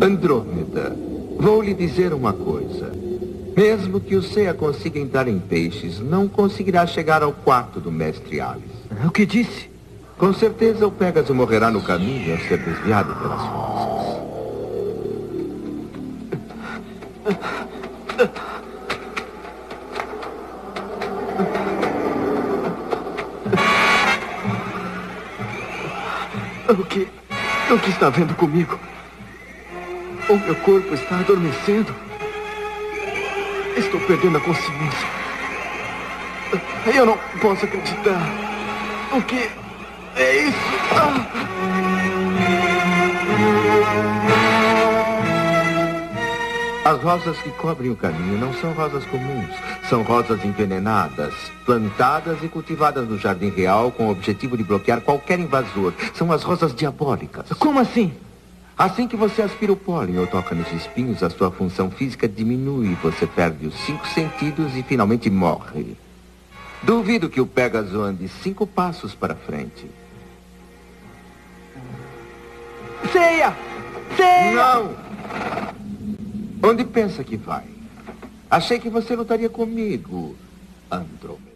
Andrômeda, vou lhe dizer uma coisa. Mesmo que o Seiya consiga entrar em peixes, não conseguirá chegar ao quarto do mestre Alice. O que disse? Com certeza o Pegasus morrerá no caminho ao ser desviado pelas forças. O que. O que está vendo comigo? O meu corpo está adormecendo. Estou perdendo a consciência. Eu não posso acreditar. O que é isso? Ah! As rosas que cobrem o caminho não são rosas comuns. São rosas envenenadas, plantadas e cultivadas no Jardim Real com o objetivo de bloquear qualquer invasor. São as rosas diabólicas. Como assim? Assim que você aspira o pólen ou toca nos espinhos, a sua função física diminui, você perde os cinco sentidos e finalmente morre. Duvido que o Pegasus ande cinco passos para frente. Ceia! Ceia! Não! Onde pensa que vai? Achei que você lutaria comigo, Andrômeda.